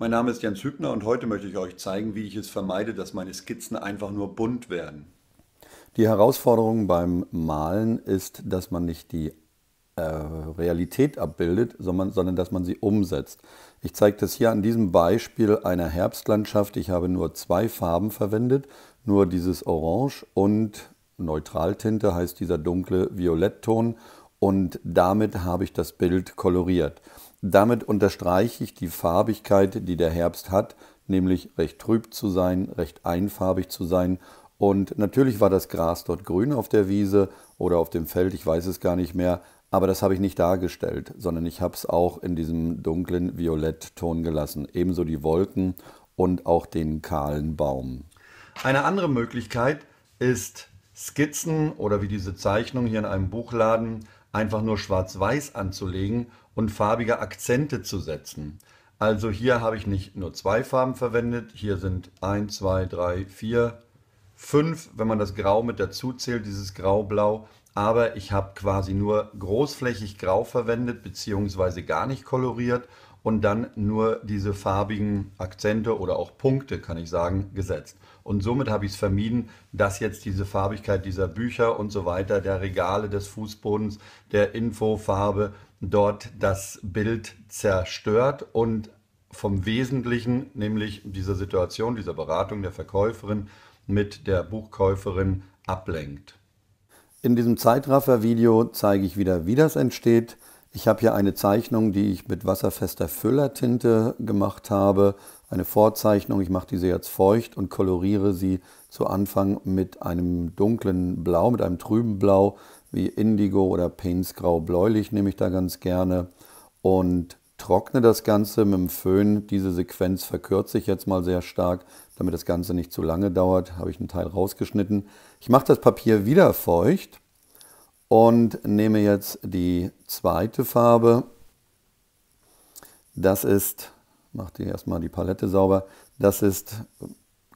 Mein Name ist Jens Hübner und heute möchte ich euch zeigen, wie ich es vermeide, dass meine Skizzen einfach nur bunt werden. Die Herausforderung beim Malen ist, dass man nicht die äh, Realität abbildet, sondern, sondern dass man sie umsetzt. Ich zeige das hier an diesem Beispiel einer Herbstlandschaft. Ich habe nur zwei Farben verwendet, nur dieses Orange und Neutraltinte heißt dieser dunkle Violettton und damit habe ich das Bild koloriert. Damit unterstreiche ich die Farbigkeit, die der Herbst hat, nämlich recht trüb zu sein, recht einfarbig zu sein. Und natürlich war das Gras dort grün auf der Wiese oder auf dem Feld, ich weiß es gar nicht mehr, aber das habe ich nicht dargestellt, sondern ich habe es auch in diesem dunklen Violettton gelassen. Ebenso die Wolken und auch den kahlen Baum. Eine andere Möglichkeit ist Skizzen oder wie diese Zeichnung hier in einem Buchladen einfach nur schwarz-weiß anzulegen und farbige Akzente zu setzen. Also hier habe ich nicht nur zwei Farben verwendet, hier sind 1, 2, 3, 4, 5, wenn man das Grau mit dazu zählt, dieses Grau-Blau. Aber ich habe quasi nur großflächig Grau verwendet, beziehungsweise gar nicht koloriert und dann nur diese farbigen Akzente oder auch Punkte, kann ich sagen, gesetzt. Und somit habe ich es vermieden, dass jetzt diese Farbigkeit dieser Bücher und so weiter, der Regale, des Fußbodens, der Infofarbe dort das Bild zerstört und vom Wesentlichen, nämlich dieser Situation, dieser Beratung der Verkäuferin mit der Buchkäuferin ablenkt. In diesem Zeitraffer-Video zeige ich wieder, wie das entsteht. Ich habe hier eine Zeichnung, die ich mit wasserfester Füllertinte gemacht habe. Eine Vorzeichnung. Ich mache diese jetzt feucht und koloriere sie zu Anfang mit einem dunklen Blau, mit einem trüben Blau, wie Indigo oder Painsgrau bläulich nehme ich da ganz gerne. Und trockne das Ganze mit dem Föhn. Diese Sequenz verkürze ich jetzt mal sehr stark, damit das Ganze nicht zu lange dauert. Habe ich einen Teil rausgeschnitten. Ich mache das Papier wieder feucht und nehme jetzt die zweite Farbe. Das ist, mache die erstmal die Palette sauber, das ist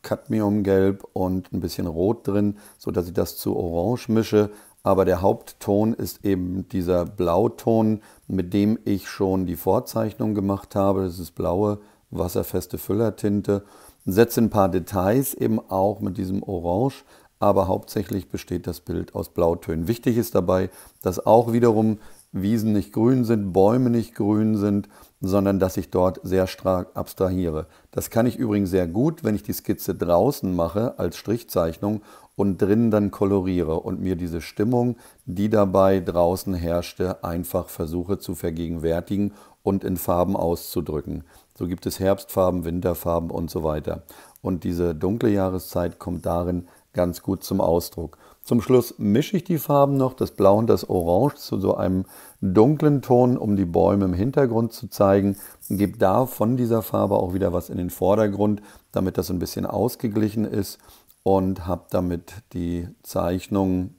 Cadmiumgelb und ein bisschen Rot drin, sodass ich das zu Orange mische. Aber der Hauptton ist eben dieser Blauton, mit dem ich schon die Vorzeichnung gemacht habe. Das ist blaue, wasserfeste Füllertinte. Setze ein paar Details eben auch mit diesem Orange aber hauptsächlich besteht das Bild aus Blautönen. Wichtig ist dabei, dass auch wiederum Wiesen nicht grün sind, Bäume nicht grün sind, sondern dass ich dort sehr stark abstrahiere. Das kann ich übrigens sehr gut, wenn ich die Skizze draußen mache als Strichzeichnung und drinnen dann koloriere und mir diese Stimmung, die dabei draußen herrschte, einfach versuche zu vergegenwärtigen und in Farben auszudrücken. So gibt es Herbstfarben, Winterfarben und so weiter. Und diese dunkle Jahreszeit kommt darin ganz gut zum Ausdruck. Zum Schluss mische ich die Farben noch, das Blau und das Orange, zu so einem dunklen Ton, um die Bäume im Hintergrund zu zeigen. Gebe da von dieser Farbe auch wieder was in den Vordergrund, damit das ein bisschen ausgeglichen ist und habe damit die Zeichnung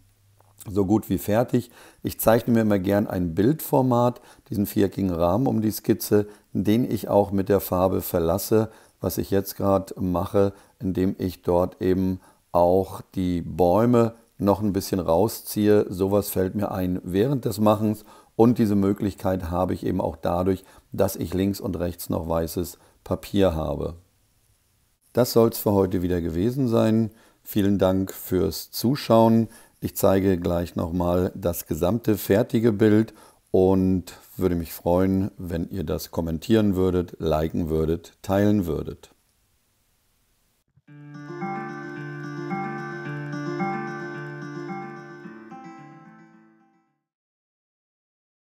so gut wie fertig. Ich zeichne mir immer gern ein Bildformat, diesen viereckigen Rahmen um die Skizze, den ich auch mit der Farbe verlasse, was ich jetzt gerade mache, indem ich dort eben auch die Bäume noch ein bisschen rausziehe. Sowas fällt mir ein während des Machens und diese Möglichkeit habe ich eben auch dadurch, dass ich links und rechts noch weißes Papier habe. Das soll es für heute wieder gewesen sein. Vielen Dank fürs Zuschauen. Ich zeige gleich nochmal das gesamte fertige Bild und würde mich freuen, wenn ihr das kommentieren würdet, liken würdet, teilen würdet.